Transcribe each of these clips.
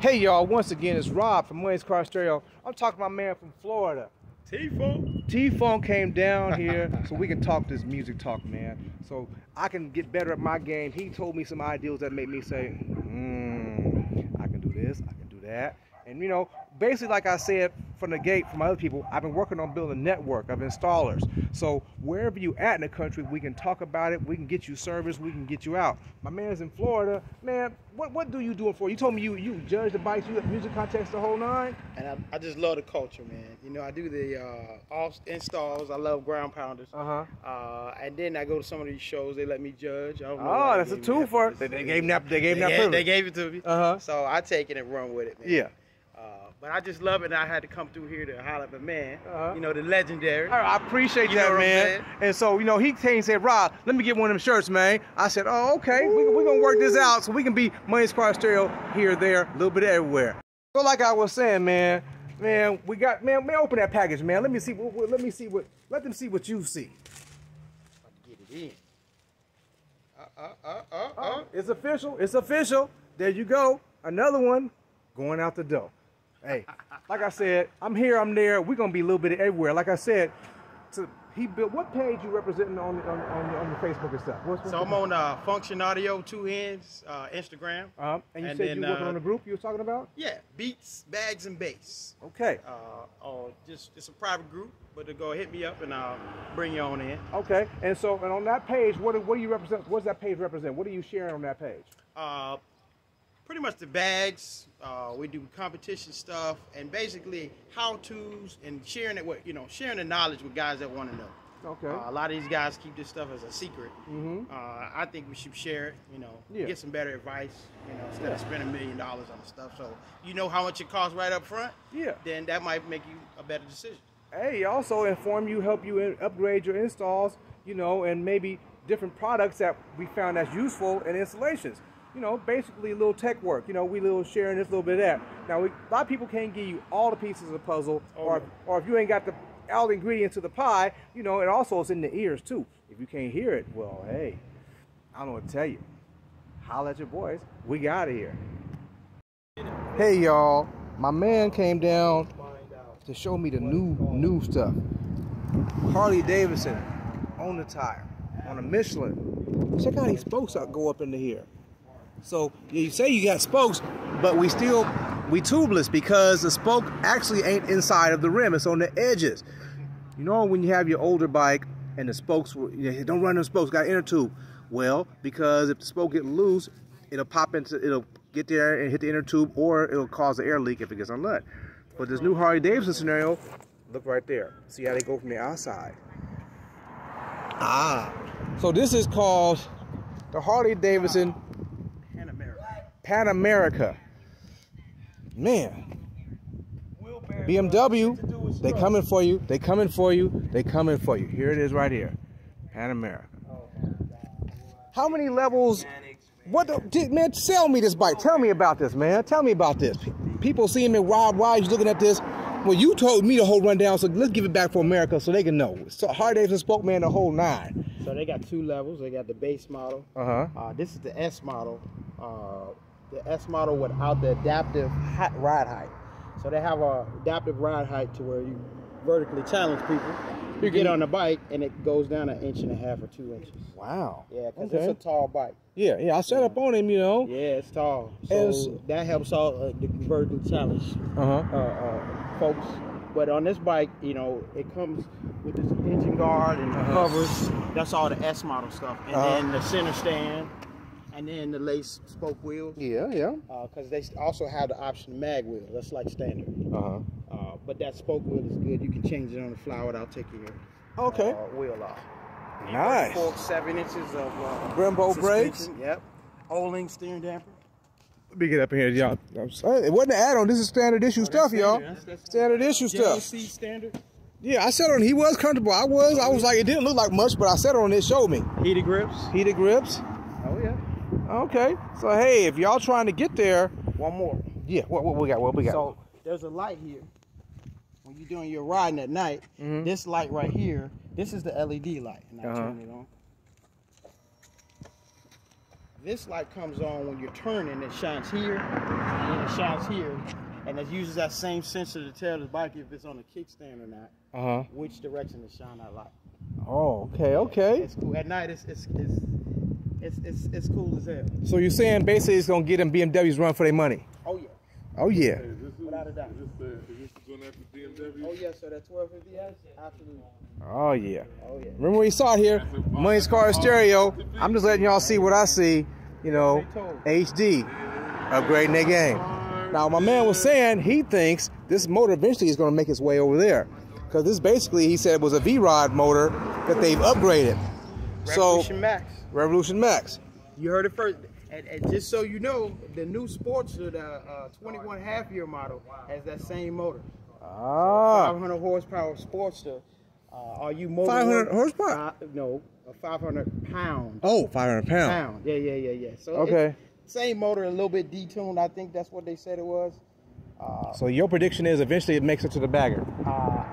Hey y'all, once again, it's Rob from Wayne's Car Stereo. I'm talking to my man from Florida. T-Funk. T-Funk came down here so we can talk this music talk, man. So I can get better at my game. He told me some ideas that made me say, hmm, I can do this, I can do that. And you know, basically, like I said from the gate from other people, I've been working on building a network of installers. So wherever you at in the country, we can talk about it. We can get you service. We can get you out. My man's in Florida. Man, what what do you doing for? You told me you you judge the bikes, you have music contests, the whole nine. And I, I just love the culture, man. You know, I do the uh, off installs. I love ground pounders. Uh-huh. Uh, and then I go to some of these shows. They let me judge. I don't know Oh, that's a they gave me two for. They, they gave him that. They gave They, that they gave it to me. Uh-huh. So I take it and run with it, man. Yeah. But I just love it. And I had to come through here to holler at my man. Uh-huh. You know, the legendary. All right, I appreciate You that, man. saying? And so, you know, he came and said, Rob, let me get one of them shirts, man. I said, oh, okay. We're going to work this out so we can be Money's Car Stereo here, there, a little bit everywhere. So, like I was saying, man, man, we got, man, man, open that package, man. Let me see, what, what- let me see what, let them see what you see. Get it in. Uh, uh, uh, uh, uh. It's official. It's official. There you go. Another one going out the door. Hey, like I said, I'm here, I'm there. We're gonna be a little bit everywhere. Like I said, to, he built. What page you representing on on on, on your Facebook and stuff? What's, what's So I'm on uh, Function Audio, two hands, uh, Instagram. Um, and you and said then, you working uh, on the group you were talking about? Yeah, beats, bags, and bass. Okay. Uh, or just it's a private group, but to go hit me up and I'll bring you on in. Okay. And so, and on that page, what what do you represent? What does that page represent? What are you sharing on that page? Uh, pretty much the bags. Uh, we do competition stuff and basically how tos and sharing it with you know sharing the knowledge with guys that want to know. Okay. Uh, a lot of these guys keep this stuff as a secret. Mhm. Uh, I think we should share it. You know, Yeah. get some better advice. You know, instead of spending a million dollars on the stuff. So you know how much it costs right up front. Yeah. Then that might make you a better decision. Hey, also inform you, help you in, upgrade your installs, you know, and maybe different products that we found that's useful in installations. You know, basically a little tech work. You know, we little sharing this, little bit of that. Now, we, a lot of people can't give you all the pieces of the puzzle, Oh, or no. or if you ain't got the all the ingredients of the pie, you know, and also it's in the ears too. If you can't hear it, well, hey, I don't know what to tell you. Holla at your boys. We got it here. Hey y'all, my man came down to show me the new new stuff. Harley Davidson on the tire, on a Michelin. Check out these spokes that go up into here. So you say you got spokes, but we still we tubeless because the spoke actually ain't inside of the rim; it's on the edges. You know when you have your older bike and the spokes you know, don't run them spokes, got inner tube. Well, because if the spoke get loose, it'll pop into it'll get there and hit the inner tube, or it'll cause an air leak if it gets unlit. But this new Harley Davidson scenario, look right there. See how they go from the outside. Ah, so this is called the Harley Davidson. Pan America. Man, BMW, they coming for you. They coming for you. They coming for you. Here it is right here. Pan America. How many levels? What the, did- man, sell me this bike. Tell me about this, man. Tell me about this. People seeing me, Rob, why you looking at this? Well, you told me the whole rundown, so let's give it back for America so they can know. So Davidson spoke, man, the whole nine. So they got two levels. They got the base model. Uh-huh. Uh, this is the S model. Uh, the S model without the adaptive hot ride height. So they have a adaptive ride height to where you vertically challenge people. You get on the bike and it goes down an inch and a half or two inches. Wow. Yeah, because Okay. it's a tall bike. Yeah, yeah, I set up on him, you know. Yeah, it's tall. So As- that helps all uh, the vertical challenge Uh-huh. uh, uh, folks. But on this bike, you know, it comes with this engine guard and Uh-huh. covers. That's all the S model stuff. And Uh-huh. then the center stand, and then the lace spoke wheels. Yeah, yeah. Because they also have the option mag wheel. That's like standard. Uh-huh. Uh, but that spoke wheel is good. You can change it on the fly without taking your Okay. uh, wheel off. Nice. Four, seven inches of uh, Brembo brakes. Yep. Öhlins steering damper. Let me get up in here, y'all. I'm sorry. It wasn't an add-on. This is standard issue stuff, y'all. standard. That's- that's- Standard issue stuff. Standard. Yeah, I sat on. He was comfortable. I was. I was like, it didn't look like much, but I sat on it. It showed me Heated grips. heated grips. Oh yeah. Okay. So hey, if y'all trying to get there, One more. yeah. What, what we got? What we got? So there's a light here. When you're doing your riding at night, Mhm. this light right here, this is the LED light, and I Uh-huh. turn it on. This light comes on when you're turning. It shines here, then it shines here, and it uses that same sensor to tell the bike if it's on a kickstand or not, Uh huh. which direction to shine that light. Oh, okay, okay. It's cool. At night, it's it's it's it's it's, it's cool as hell. So you're saying basically it's gonna get them BMWs run for their money? Oh yeah, Oh yeah. Is this, Without a doubt. Is this, is this going after BMW? oh yeah. So that 1250S, absolutely. Oh yeah. Oh yeah. Remember we saw it here, Money's Car Stereo. I'm just letting y'all see what I see. You know, HD, upgrading their game. Now my man was saying he thinks this motor eventually is going to make its way over there, because this basically he said was a V-Rod motor that they've upgraded. So Revolution Max. Revolution Max. You heard it first. And, and just so you know, the new Sportster, the uh, 21 half year model, has that same motor. Ah. 500 horsepower Sportster. Uh, are you motor 500 work- horsepower? Uh, no, a 500 pound. Oh, 500 pounds. Pound. Yeah, yeah, yeah, yeah. So Okay. same motor, a little bit detuned. I think that's what they said it was. Uh, So your prediction is eventually it makes it to the bagger. uh,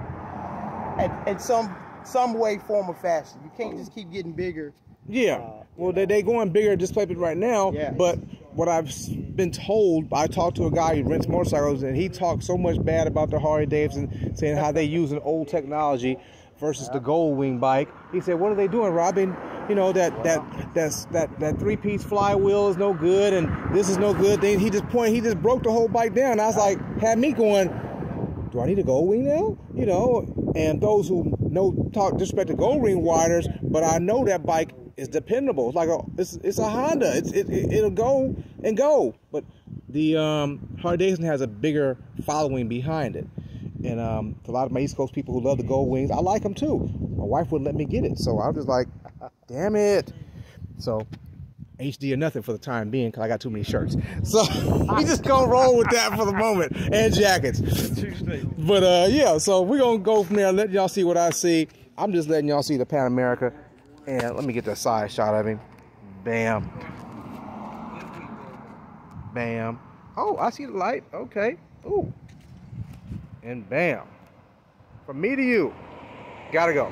in, in some some way, form, or fashion. You can't just keep getting bigger. Yeah. Uh, well, they they going bigger displacement right now. Yeah. But what I've been told, I talked to a guy who rents motorcycles, and he talked so much bad about the Harley Davidson, saying how they use an old technology versus the Gold Wing bike. He said, "What are they doing, Robin? You know that that that's that that three piece flywheel is no good, and this is no good." Then he just point, he just broke the whole bike down. I was like, had me going. Do I need a gold wing now? You know, and those who know talk disrespect the gold wing riders, but I know that bike is dependable. It's like a it's it's a Honda. It's it, it it'll go and go. But the um, Harley Davidson has a bigger following behind it, and um, a lot of my East Coast people who love the gold wings, I like them too. My wife wouldn't let me get it, so I was just like, damn it. So HD or nothing for the time being because I got too many shirts. So we just gonna roll with that for the moment and jackets. But uh, yeah, so we're gonna go from there. Let y'all see what I see. I'm just letting y'all see the Pan America, and let me get that side shot of him. Bam, bam. Oh, I see the light. Okay. Ooh, and bam. From me to you. Gotta go.